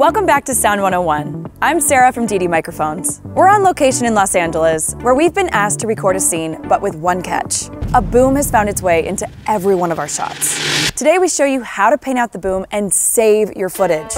Welcome back to Sound 101. I'm Sarah from Deity Microphones. We're on location in Los Angeles, where we've been asked to record a scene, but with one catch. A boom has found its way into every one of our shots. Today we show you how to paint out the boom and save your footage.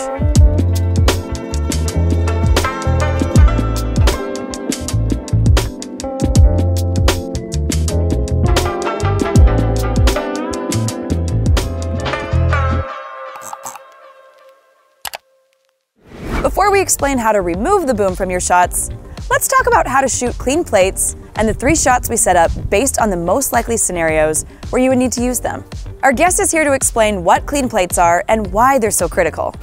Before we explain how to remove the boom from your shots, let's talk about how to shoot clean plates and the three shots we set up based on the most likely scenarios where you would need to use them. Our guest is here to explain what clean plates are and why they're so critical.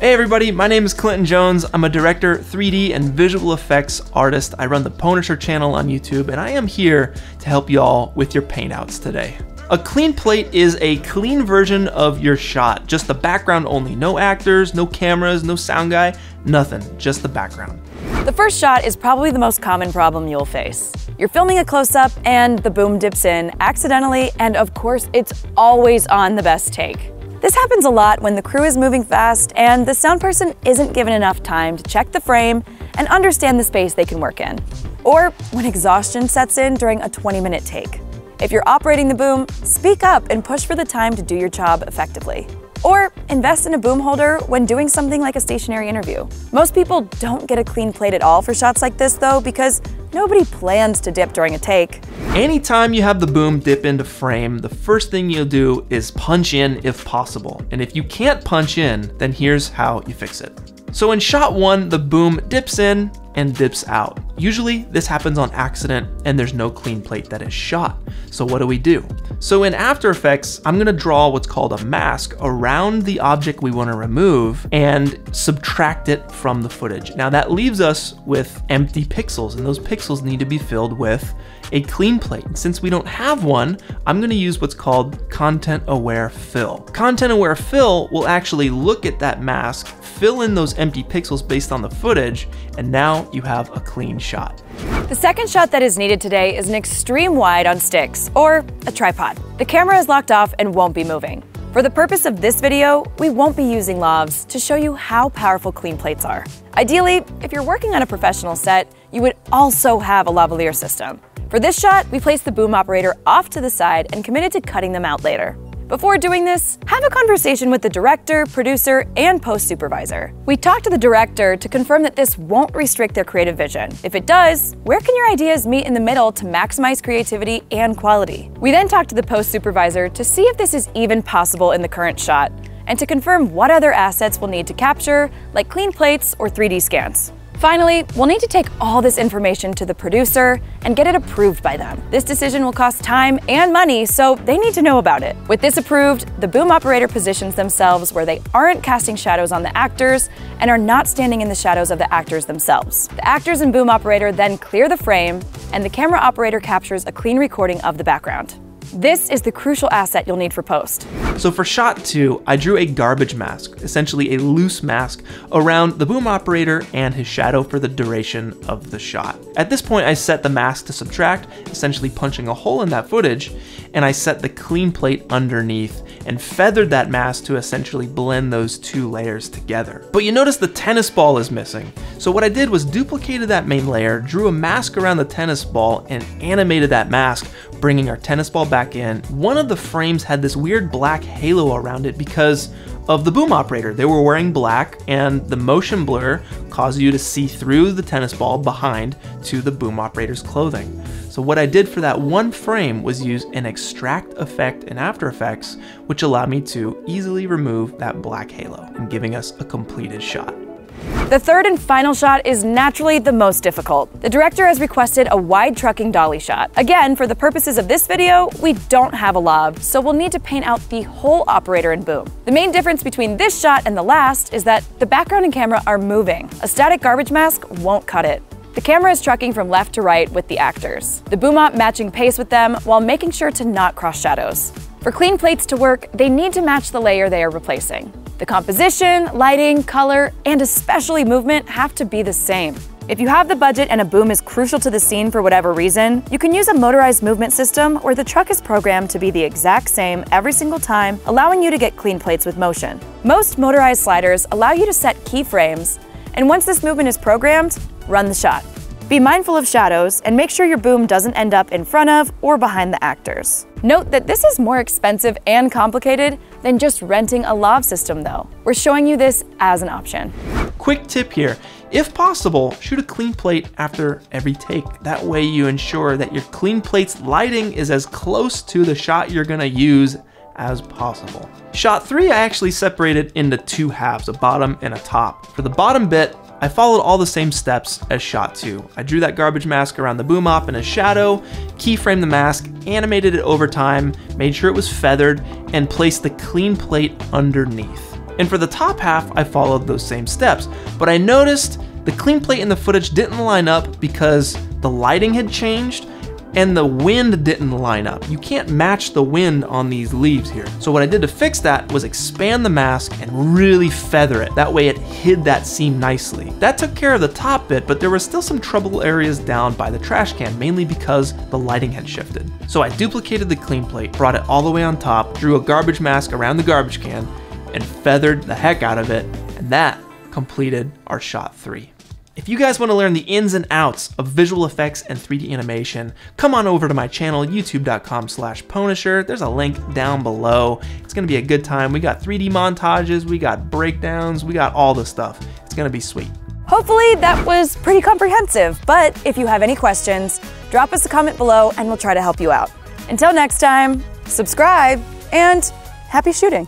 Hey everybody, my name is Clinton Jones. I'm a director, 3D, and visual effects artist. I run the pwnisher channel on YouTube, and I am here to help y'all with your paintouts today. A clean plate is a clean version of your shot, just the background only. No actors, no cameras, no sound guy, nothing, just the background. The first shot is probably the most common problem you'll face. You're filming a close-up and the boom dips in accidentally, and of course, it's always on the best take. This happens a lot when the crew is moving fast and the sound person isn't given enough time to check the frame and understand the space they can work in. Or when exhaustion sets in during a 20-minute take. If you're operating the boom, speak up and push for the time to do your job effectively. Or invest in a boom holder when doing something like a stationary interview. Most people don't get a clean plate at all for shots like this though because nobody plans to dip during a take. Anytime you have the boom dip into frame, the first thing you'll do is punch in if possible. And if you can't punch in, then here's how you fix it. So in shot one, the boom dips in and dips out. Usually this happens on accident and there's no clean plate that is shot. So what do we do? So in After Effects, I'm gonna draw what's called a mask around the object we wanna remove and subtract it from the footage. Now that leaves us with empty pixels and those pixels need to be filled with a clean plate. And since we don't have one, I'm gonna use what's called content aware fill. Content aware fill will actually look at that mask, fill in those empty pixels based on the footage, and now you have a clean shot. The second shot that is needed today is an extreme wide on sticks, or a tripod. The camera is locked off and won't be moving. For the purpose of this video, we won't be using lavs to show you how powerful clean plates are. Ideally, if you're working on a professional set, you would also have a lavalier system. For this shot, we placed the boom operator off to the side and committed to cutting them out later. Before doing this, have a conversation with the director, producer, and post supervisor. We talked to the director to confirm that this won't restrict their creative vision. If it does, where can your ideas meet in the middle to maximize creativity and quality? We then talked to the post supervisor to see if this is even possible in the current shot, and to confirm what other assets we'll need to capture, like clean plates or 3D scans. Finally, we'll need to take all this information to the producer and get it approved by them. This decision will cost time and money, so they need to know about it. With this approved, the boom operator positions themselves where they aren't casting shadows on the actors and are not standing in the shadows of the actors themselves. The actors and boom operator then clear the frame, and the camera operator captures a clean recording of the background. This is the crucial asset you'll need for post. So for shot two, I drew a garbage mask, essentially a loose mask, around the boom operator and his shadow for the duration of the shot. At this point, I set the mask to subtract, essentially punching a hole in that footage, and I set the clean plate underneath and feathered that mask to essentially blend those two layers together. But you notice the tennis ball is missing. So what I did was duplicated that main layer, drew a mask around the tennis ball, and animated that mask, bringing our tennis ball back in. One of the frames had this weird black halo around it because of the boom operator. They were wearing black and the motion blur caused you to see through the tennis ball behind to the boom operator's clothing. So what I did for that one frame was use an extract effect in After Effects, which allowed me to easily remove that black halo and giving us a completed shot. The third and final shot is naturally the most difficult. The director has requested a wide trucking dolly shot. Again, for the purposes of this video, we don't have a lav, so we'll need to paint out the whole operator and boom. The main difference between this shot and the last is that the background and camera are moving. A static garbage mask won't cut it. The camera is trucking from left to right with the actors, the boom op matching pace with them while making sure to not cross shadows. For clean plates to work, they need to match the layer they are replacing. The composition, lighting, color, and especially movement have to be the same. If you have the budget and a boom is crucial to the scene for whatever reason, you can use a motorized movement system where the truck is programmed to be the exact same every single time, allowing you to get clean plates with motion. Most motorized sliders allow you to set keyframes, and once this movement is programmed, run the shot. Be mindful of shadows and make sure your boom doesn't end up in front of or behind the actors. Note that this is more expensive and complicated than just renting a lav system though. We're showing you this as an option. Quick tip here, if possible, shoot a clean plate after every take. That way you ensure that your clean plate's lighting is as close to the shot you're gonna use as possible. Shot three, I actually separated into two halves, a bottom and a top. For the bottom bit, I followed all the same steps as shot 2. I drew that garbage mask around the boom op in a shadow, keyframed the mask, animated it over time, made sure it was feathered, and placed the clean plate underneath. And for the top half, I followed those same steps, but I noticed the clean plate in the footage didn't line up because the lighting had changed and the wind didn't line up. You can't match the wind on these leaves here. So what I did to fix that was expand the mask and really feather it. That way it hid that seam nicely. That took care of the top bit, but there were still some trouble areas down by the trash can, mainly because the lighting had shifted. So I duplicated the clean plate, brought it all the way on top, drew a garbage mask around the garbage can, and feathered the heck out of it, and that completed our shot three. If you guys want to learn the ins and outs of visual effects and 3D animation, come on over to my channel, youtube.com slash pwnisher. There's a link down below. It's going to be a good time. We got 3D montages, we got breakdowns, we got all the stuff. It's going to be sweet. Hopefully that was pretty comprehensive, but if you have any questions, drop us a comment below and we'll try to help you out. Until next time, subscribe and happy shooting.